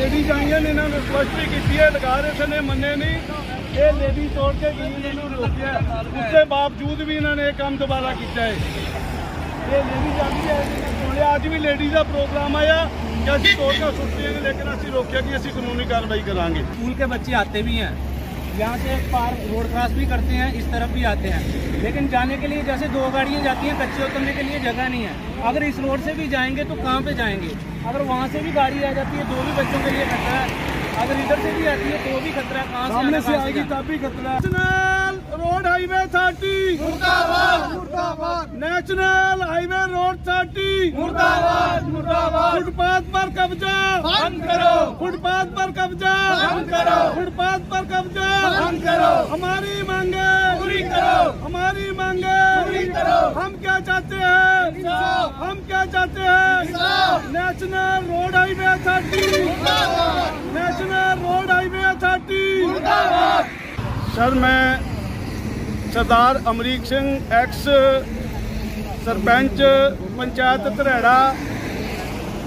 Ladies ਆਈਆਂ ਨੇ, ਇਹਨਾਂ ਨੂੰ ਰਿਕੁਐਸਟ ਵੀ ਕੀਤੀ ਹੈ, ਲਗਾ ਰਹੇ ਸਨ ਇਹ ਮੰਨੇ ਨਹੀਂ। ਇਹ ਲੇਡੀ ਤੋੜ ਕੇ ਗਈ ਇਹਨਾਂ ਨੂੰ ਰੋਕਿਆ। ਉਸ ਦੇ ਬਾਵਜੂਦ ਵੀ ਇਹਨਾਂ ਨੇ ਇਹ ਕੰਮ ਦੁਬਾਰਾ ਕੀਤਾ ਹੈ। ਇਹ ਲੇਡੀਜ਼ ਆਂਦੀ ਹੈ ਕੋਲੇ ਅੱਜ ਵੀ ਲੇਡੀਜ਼ ਦਾ ਪ੍ਰੋਗਰਾਮ ਆਇਆ ਕਿ ਅਸੀਂ ਤੋੜ ਕੇ ਸੁਣਦੇ ਹਾਂ ਲੇਕਿਨ ਅਸੀਂ ਰੋਕਿਆ ਕਿ ਅਸੀਂ ਕਾਨੂੰਨੀ ਕਾਰਵਾਈ ਕਰਾਂਗੇ। ਸਕੂਲ ਕੇ ਬੱਚੇ ਆਤੇ ਵੀ ਹੈ। यहाँ से पार रोड क्रॉस भी करते हैं इस तरफ़ भी आते हैं। लेकिन जाने के लिए जैसे दो गाड़ियाँ जाती हैं कच्चे उतरने के लिए जगह नहीं है। अगर इस रोड से भी जाएँगे तो कहाँ पे जाएँगे? अगर वहाँ से भी गाड़ी आ जाती है तो भी बच्चों के लिए खतरा है। अगर इधर से भी आती है तो भी खतरा है कहाँ से आएगी तब भी खतरा road highway thirty national highway road thirty मुर्दाबाद मुर्दाबाद। फुटपाथ पर कब्जा। बंद करो। फुटपाथ पर कब्जा। बंद करो। फुटपाथ पर कब्जा। बंद करो। हमारी मांगे। पूरी करो। हमारी मांगे। पूरी करो। हम क्या चाहते हैं? हम क्या चाहते हैं? National road highway thirty national road highway thirty sir मैं सरदार अमरीक सिंह एक्स ਸਰਪੰਚ ਪੰਚਾਇਤ ਧਰੇੜਾ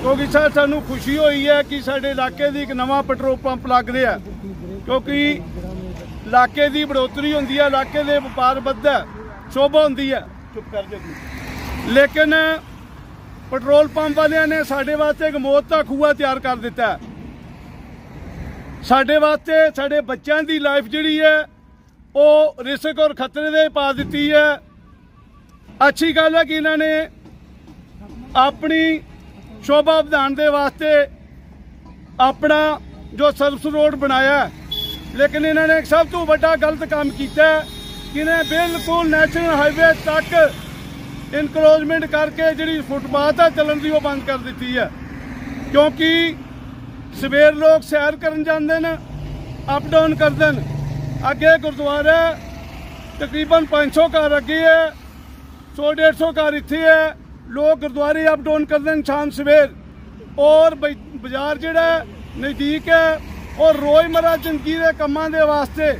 ਕਿਉਂਕਿ ਸਰ ਸਾਨੂੰ ਖੁਸ਼ੀ ਹੋਈ ਹੈ ਕਿ ਸਾਡੇ ਇਲਾਕੇ ਦੀ ਇੱਕ ਨਵਾਂ ਪੈਟਰੋਲ ਪੰਪ ਲੱਗ ਰਿਹਾ ਕਿਉਂਕਿ ਇਲਾਕੇ ਦੀ ਬੜੋਤਰੀ ਹੁੰਦੀ ਹੈ ਇਲਾਕੇ ਦੇ ਵਪਾਰ ਵੱਧਦਾ ਸ਼ੋਭਾ ਹੁੰਦੀ ਹੈ। ਚੁੱਪ ਕਰ ਜਾ। ਲੇਕਿਨ ਪੈਟਰੋਲ ਪੰਪ ਵਾਲਿਆਂ ਨੇ ਸਾਡੇ ਵਾਸਤੇ ਇੱਕ ਮੌਤ ਦਾ ਖੂਆ ਤਿਆਰ ਕਰ ਦਿੱਤਾ ਸਾਡੇ ਵਾਸਤੇ ਸਾਡੇ ਬੱਚਿਆਂ ਦੀ ਲਾਈਫ ਜਿਹੜੀ ਹੈ ਉਹ ਰਿਸਕ ਔਰ ਖਤਰੇ ਦੇ ਪਾ ਦਿੱਤੀ ਹੈ। ਅੱਛੀ ਗੱਲ ਹੈ ਕਿ ਇਹਨਾਂ ਨੇ ਆਪਣੀ ਸ਼ੋਭਾ ਵਧਾਉਣ ਦੇ ਵਾਸਤੇ ਆਪਣਾ ਜੋ ਸਰਵਿਸ ਰੋਡ ਬਣਾਇਆ ਲੇਕਿਨ ਇਹਨਾਂ ਨੇ ਸਭ ਤੋਂ ਵੱਡਾ ਗਲਤ ਕੰਮ ਕੀਤਾ ਕਿ ਇਹਨੇ ਬਿਲਕੁਲ ਨੈਸ਼ਨਲ ਹਾਈਵੇ ਤੱਕ ਇਨਕਰੋਚਮੈਂਟ ਕਰਕੇ ਜਿਹੜੀ ਫੁੱਟਪਾਥ ਹੈ ਚੱਲਣ ਦੀ ਉਹ ਬੰਦ ਕਰ ਦਿੱਤੀ ਹੈ। ਕਿਉਂਕਿ ਸਵੇਰ ਲੋਕ ਸੈਰ ਕਰਨ ਜਾਂਦੇ ਨੇ ਅਪ ਡਾਊਨ ਕਰਦੇ ਨੇ ਅੱਗੇ ਗੁਰਦੁਆਰਾ ਤਕਰੀਬਨ 500 ਘਰ ਅੱਗੇ ਹੈ 100 150 ਘਰ ਇੱਥੇ ਹੈ। ਲੋਕ ਗੁਰਦੁਆਰੇ ਅਪ ਡਾਊਨ ਕਰਦੇ ਨੇ ਸ਼ਾਮ ਸਵੇਰ। ਔਰ ਬਈ- ਬਾਜ਼ਾਰ ਜਿਹੜਾ ਨਜ਼ਦੀਕ ਹੈ। ਔਰ ਰੋਜ਼ਮਰਾ ਜ਼ਿੰਦਗੀ ਦੇ ਕੰਮਾਂ ਦੇ ਵਾਸਤੇ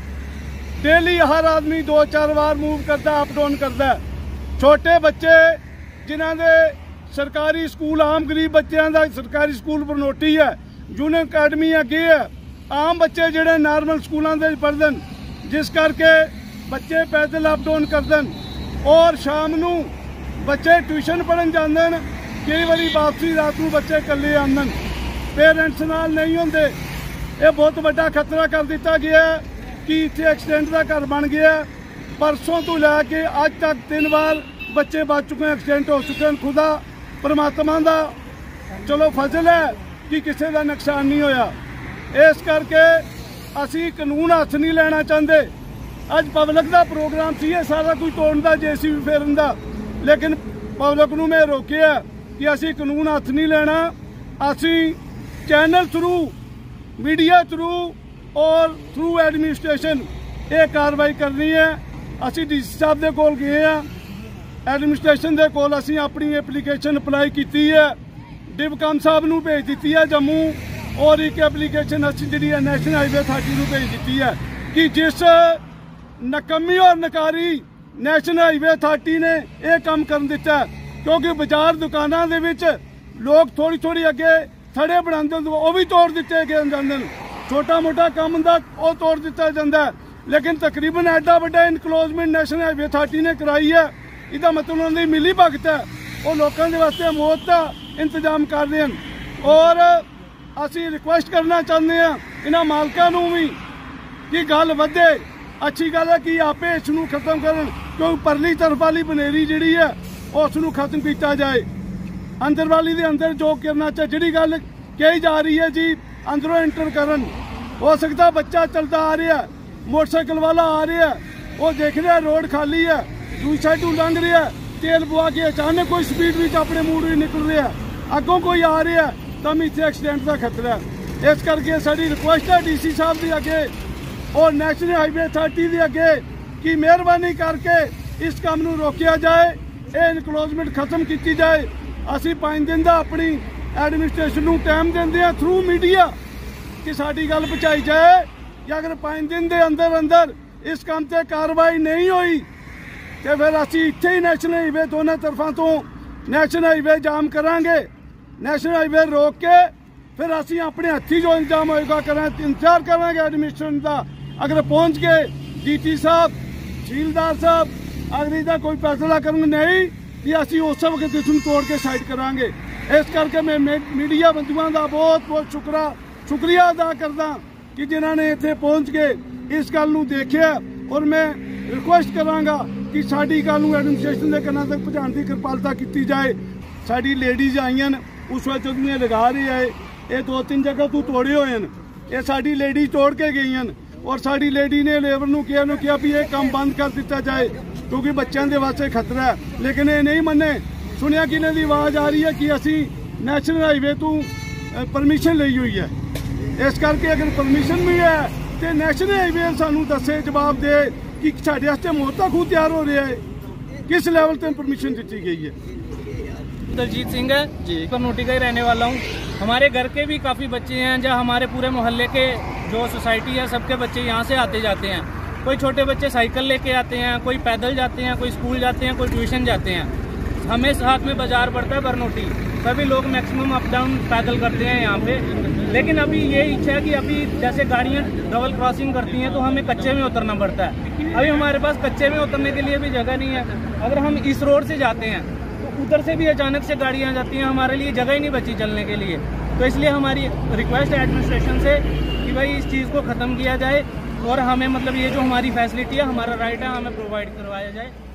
ਡੇਲੀ ਹਰ ਆਦਮੀ ਦੋ ਚਾਰ ਵਾਰ ਮੂਵ ਕਰਦਾ ਅਪ ਡਾਊਨ ਕਰਦਾ ਛੋਟੇ ਬੱਚੇ ਜਿਨ੍ਹਾਂ ਦੇ ਸਰਕਾਰੀ ਸਕੂਲ, ਆਮ ਗਰੀਬ ਬੱਚਿਆਂ ਦਾ ਸਰਕਾਰੀ ਸਕੂਲ ਬਰਨੋਟੀ ਹੈ ਜੂਨੀਅਰ ਅਕੈਡਮੀ ਅੱਗੇ ਹੈ। ਆਮ ਬੱਚੇ ਜਿਹੜੇ ਨਾਰਮਲ ਸਕੂਲਾਂ ਦੇ ਪੜ੍ਹਦੇ ਨੇ, ਜਿਸ ਕਰਕੇ ਬੱਚੇ ਪੈਦਲ ਅਪ ਡਾਊਨ ਕਰਦੇ ਨੇ ਔਰ ਸ਼ਾਮ ਨੂੰ ਬੱਚੇ ਟਿਊਸ਼ਨ ਪੜ੍ਹਨ ਜਾਂਦੇ ਨੇ। ਕਈ ਵਾਰੀ ਵਾਪਸੀ ਰਾਤ ਨੂੰ ਬੱਚੇ ਇਕੱਲੇ ਆਉਂਦੇ ਨੇ। ਪੇਰੈਂਟਸ ਨਾਲ ਨਹੀਂ ਹੁੰਦੇ। ਇਹ ਬਹੁਤ ਵੱਡਾ ਖਤਰਾ ਕਰ ਦਿੱਤਾ ਗਿਆ ਕਿ ਇੱਥੇ ਐਕਸੀਡੈਂਟ ਦਾ ਘਰ ਬਣ ਗਿਆ ਪਰਸੋਂ ਤੋਂ ਲੈ ਕੇ ਅੱਜ ਤੱਕ ਤਿੰਨ ਵਾਰ ਬੱਚੇ ਬਚ ਚੁੱਕੇ ਐਕਸੀਡੈਂਟ ਹੋ ਚੁੱਕੇ ਹਨ ਖੁਦਾ ਪਰਮਾਤਮਾ ਦਾ। ਚਲੋ ਫਜ਼ਲ ਹੈ ਕਿ ਕਿਸੇ ਦਾ ਨੁਕਸਾਨ ਨਹੀਂ ਹੋਇਆ। ਇਸ ਕਰਕੇ ਅਸੀਂ ਕਾਨੂੰਨ ਹੱਥ ਨਹੀਂ ਲੈਣਾ ਚਾਹੁੰਦੇ। ਅੱਜ ਪਬਲਿਕ ਦਾ ਪ੍ਰੋਗਰਾਮ ਸੀ, ਇਹ ਸਾਰਾ ਕੁਝ ਤੋੜਨ ਦਾ, ਜੇਸੀਬੀ ਫੇਰਨ ਦਾ। ਲੇਕਿਨ ਪਬਲਿਕ ਨੂੰ ਮੈਂ ਰੋਕਿਆ ਕਿ ਅਸੀਂ ਕਾਨੂੰਨ ਹੱਥ ਨਹੀਂ ਲੈਣਾ। ਅਸੀਂ ਚੈਨਲ ਥਰੂ, ਮੀਡੀਆ ਥਰੂ ਔਰ ਥਰੂ ਐਡਮਿਨਿਸਟ੍ਰੇਸ਼ਨ ਇਹ ਕਾਰਵਾਈ ਕਰਨੀ ਹੈ। ਅਸੀਂ ਡੀਸੀ ਸਾਹਿਬ ਦੇ ਕੋਲ ਗਏ ਆ ਐਡਮਿਨਿਸਟ੍ਰੇਸ਼ਨ ਦੇ ਕੋਲ ਅਸੀਂ ਆਪਣੀ ਐਪਲੀਕੇਸ਼ਨ ਅਪਲਾਈ ਕੀਤੀ ਹੈ। ਡਿਵਕਮ ਸਾਹਿਬ ਨੂੰ ਭੇਜ ਦਿੱਤੀ ਹੈ ਜੰਮੂ ਔਰ ਇੱਕ ਐਪਲੀਕੇਸ਼ਨ ਅਸੀਂ ਜਿਹੜੀ ਹੈ ਨੈਸ਼ਨਲ ਹਾਈਵੇ ਅਥਾਰਟੀ ਨੂੰ ਭੇਜ ਦਿੱਤੀ ਹੈ ਕਿ ਜਿਸ ਨਕਮੀ ਔਰ ਨਕਾਰੀ ਨੈਸ਼ਨਲ ਹਾਈਵੇ ਅਥਾਰਟੀ ਨੇ ਇਹ ਕੰਮ ਕਰਨ ਦਿੱਤਾ ਕਿਉਂਕਿ ਬਾਜ਼ਾਰ ਦੁਕਾਨਾਂ ਦੇ ਵਿੱਚ ਲੋਕ ਥੋੜੀ ਥੋੜੀ ਅੱਗੇ ਥੜੇ ਬਣਾਉਂਦੇ ਉਹ ਵੀ ਤੋੜ ਦਿੱਤੇ ਗਏ ਜਾਂਦੇ ਨੇ। ਛੋਟਾ ਮੋਟਾ ਕੰਮ ਹੁੰਦਾ, ਉਹ ਤੋੜ ਦਿੱਤਾ ਜਾਂਦਾ ਲੇਕਿਨ ਤਕਰੀਬਨ ਐਡਾ ਵੱਡਾ ਇਨਕਲੋਜ਼ਮੈਂਟ ਨੈਸ਼ਨਲ ਹਾਈਵੇ ਅਥਾਰਟੀ ਨੇ ਕਰਾਈ ਹੈ। ਇਹਦਾ ਮਤਲਬ ਉਹਨਾਂ ਦੀ ਮਿਲੀ ਭਗਤ ਹੈ। ਉਹ ਲੋਕਾਂ ਦੇ ਵਾਸਤੇ ਮੌਤ ਦਾ ਇੰਤਜ਼ਾਮ ਕਰ ਰਹੇ ਹਨ। ਔਰ ਅਸੀਂ ਰਿਕੁਐਸਟ ਕਰਨਾ ਚਾਹੁੰਦੇ ਹਾਂ, ਇਹਨਾਂ ਮਾਲਕਾਂ ਨੂੰ ਵੀ ਕਿ ਗੱਲ ਵਧੇ। ਅੱਛੀ ਗੱਲ ਹੈ ਕਿ ਆਪੇ ਇਸ ਨੂੰ ਖਤਮ ਕਰਨ, ਕਿਉਂ ਪਰਲੀ ਤਰਫ ਵਾਲੀ ਬਨੇਰੀ ਜਿਹੜੀ ਹੈ, ਉਸ ਨੂੰ ਖਤਮ ਕੀਤਾ ਜਾਏ। ਅੰਦਰ ਵਾਲੀ ਦੇ ਅੰਦਰ ਜੋ ਕਰਨਾ ਚਾਹ ਜਿਹੜੀ ਗੱਲ ਕਹੀ ਜਾ ਰਹੀ ਹੈ ਜੀ, ਅੰਦਰੋਂ ਐਂਟਰ ਕਰਨ। ਹੋ ਸਕਦਾ ਬੱਚਾ ਚਲਦਾ ਆ ਰਿਹਾ ਮੋਟਰਸਾਈਕਲ ਵਾਲਾ ਆ ਰਿਹਾ ਉਹ ਦੇਖ ਰਿਹਾ ਰੋਡ ਖਾਲੀ ਹੈ ਦੂਜੀ ਸਾਈਡ ਲੰਘ ਰਿਹਾ ਤੇਲ ਪਵਾ ਕੇ ਅਚਾਨਕ ਕੋਈ ਸਪੀਡ ਵਿੱਚ ਆਪਣੇ ਮੂਡ ਵਿੱਚ ਨਿਕਲ ਰਿਹਾ ਅੱਗੋਂ ਕੋਈ ਆ ਰਿਹਾ ਤਾਂ ਵੀ ਇੱਥੇ ਐਕਸੀਡੈਂਟ ਦਾ ਖਤਰਾ ਇਸ ਕਰਕੇ ਸਾਡੀ ਰਿਕੁਐਸਟ ਹੈ, ਡੀਸੀ ਸਾਹਿਬ ਦੀ ਅੱਗੇ ਔਰ ਨੈਸ਼ਨਲ ਹਾਈਵੇ ਅਥਾਰਟੀ ਦੇ ਅੱਗੇ ਕਿ ਮਿਹਰਬਾਨੀ ਕਰਕੇ ਇਸ ਕੰਮ ਨੂੰ ਰੋਕਿਆ ਜਾਏ, ਇਹ ਇਨਕਲੋਜ਼ਮੈਂਟ ਖਤਮ ਕੀਤੀ ਜਾਏ। ਅਸੀਂ 5 ਦਿਨ ਦਾ ਆਪਣੀ ਐਡਮਿਨਿਸਟ੍ਰੇਸ਼ਨ ਨੂੰ ਟਾਈਮ ਦਿੰਦੇ ਆ ਥਰੂ ਮੀਡੀਆ ਕਿ ਸਾਡੀ ਗੱਲ ਪਹੁੰਚਾਈ ਜਾਏ। ਕਿ ਅਗਰ 5 ਦਿਨ ਦੇ ਅੰਦਰ ਅੰਦਰ ਇਸ ਕੰਮ ਤੇ ਕਾਰਵਾਈ ਨਹੀਂ ਹੋਈ, ਤੇ ਫਿਰ ਅਸੀਂ ਇੱਥੇ ਹੀ ਨੈਸ਼ਨਲ ਹਾਈਵੇ ਦੋਨਾਂ ਤਰਫਾਂ ਤੋਂ ਨੈਸ਼ਨਲ ਹਾਈਵੇ ਜਾਮ ਕਰਾਂਗੇ। ਨੈਸ਼ਨਲ ਹਾਈਵੇ ਰੋਕ ਕੇ ਫਿਰ ਅਸੀਂ ਆਪਣੇ ਹੱਥੀ ਜੋ ਇੰਤਜ਼ਾਮ ਹੋਏਗਾ ਕਰਾਂ ਇੰਤਜ਼ਾਰ ਕਰਾਂਗੇ ਐਡਮਿਨਿਸਟ੍ਰੇਸ਼ਨ ਦਾ। ਅਗਰ ਪਹੁੰਚ ਕੇ ਡੀਟੀ ਸਾਹਿਬ, ਤਹਿਸੀਲਦਾਰ ਸਾਹਿਬ, ਅਗਰ ਇਹਦਾ ਕੋਈ ਫੈਸਲਾ ਕਰਨਗੇ ਨਹੀਂ ਕਿ ਅਸੀਂ ਉਸ ਵਕਤ ਇਸ ਨੂੰ ਤੋੜ ਕੇ ਸਾਈਡ ਕਰਾਂਗੇ। ਇਸ ਕਰਕੇ ਮੈਂ ਮੀ- ਮੀਡੀਆ ਬੰਧੂਆਂ ਦਾ ਬਹੁਤ ਬਹੁਤ ਸ਼ੁਕਰਾ, ਸ਼ੁਕਰੀਆ ਅਦਾ ਕਰਦਾ ਕਿ ਜਿਨ੍ਹਾਂ ਨੇ ਇੱਥੇ ਪਹੁੰਚ ਕੇ ਇਸ ਗੱਲ ਨੂੰ ਦੇਖਿਆ ਔਰ ਮੈਂ ਰਿਕੁਐਸਟ ਕਰਾਂਗਾ ਕਿ ਸਾਡੀ ਗੱਲ ਨੂੰ ਐਡਮਿਨਿਸਟ੍ਰੇਸ਼ਨ ਦੇ ਕੰਨਾਂ ਤੱਕ ਪਹੁੰਚਾਉਣ ਦੀ ਕਿਰਪਾਲਤਾ ਕੀਤੀ ਜਾਏ। ਸਾਡੀ ਲੇਡੀਜ਼ ਆਈਆਂ ਨੇ, ਉਸ ਵਕਤ ਜਦੋਂ ਲਗਾ ਰਹੇ ਆਏ ਇਹ। ਦੋ ਤਿੰਨ ਜਗ੍ਹਾ ਤੋਂ ਤੋੜੇ ਹੋਏ ਨੇ ਇਹ ਸਾਡੀ ਲੇਡੀਜ਼ ਤੋੜ ਕੇ ਗਈਆਂ ਨੇ। ਔਰ ਸਾਡੀ ਲੇਡੀ ਨੇ ਲੇਬਰ ਨੂੰ ਕਿਹਾ ਨੂੰ ਕਿਹਾ ਵੀ ਇਹ ਕੰਮ ਬੰਦ ਕਰ ਦਿੱਤਾ ਜਾਏ ਕਿਉਂਕਿ ਬੱਚਿਆਂ ਦੇ ਵਾਸਤੇ ਖਤਰਾ ਹੈ ਲੇਕਿਨ ਇਹ ਨਹੀਂ ਮੰਨੇ ਸੁਣਿਆ ਕਿ ਇਹਨਾਂ ਦੀ ਆਵਾਜ਼ ਆ ਰਹੀ ਹੈ ਕਿ ਅਸੀਂ ਨੈਸ਼ਨਲ ਹਾਈਵੇ ਤੋਂ ਪਰਮਿਸ਼ਨ ਲਈ ਹੋਈ ਹੈ ਇਸ ਕਰਕੇ ਅਗਰ ਪਰਮਿਸ਼ਨ ਵੀ ਹੈ ਤੇ ਨੈਸ਼ਨਲ ਹਾਈਵੇ ਸਾਨੂੰ ਦੱਸੇ ਜਵਾਬ ਦੇ ਕਿ ਸਾਡੇ ਵਾਸਤੇ ਮੋਤਾ ਖੂ ਤਿਆਰ ਹੋ ਰਿਹਾ ਹੈ ਕਿਸ ਲੈਵਲ ਤੇ ਪਰਮਿਸ਼ਨ ਦਿੱਤੀ ਗਈ ਹੈ दलजीत सिंह है जी कम्युनिटी का ही रहने वाला हूँ हमारे घर के भी काफ़ी बच्चे हैं जहाँ हमारे पूरे मोहल्ले के जो सोसाइटी है, सबके बच्चे यहाँ से आते जाते हैं। कोई छोटे बच्चे साइकिल लेके आते हैं, कोई पैदल जाते हैं, कोई स्कूल जाते हैं, कोई ट्यूशन जाते हैं। हमें साथ में बाज़ार पड़ता है बरनोटी। सभी लोग मैक्सिमम अप डाउन पैदल करते हैं यहाँ पे। लेकिन अभी ये इच्छा है कि अभी जैसे गाड़ियाँ डबल क्रॉसिंग करती हैं तो हमें कच्चे में उतरना पड़ता है। अभी हमारे पास कच्चे में उतरने के लिए भी जगह नहीं है। अगर हम इस रोड से जाते हैं तो उधर से भी अचानक से गाड़ियाँ आ जाती हैं, हमारे लिए जगह ही नहीं बची चलने के लिए। तो इसलिए हमारी रिक्वेस्ट है एडमिनिस्ट्रेशन से कि भाई इस चीज़ को ख़त्म किया जाए और हमें मतलब ये जो हमारी फैसिलिटी है हमारा राइट है हमें प्रोवाइड करवाया जाए थैंक यू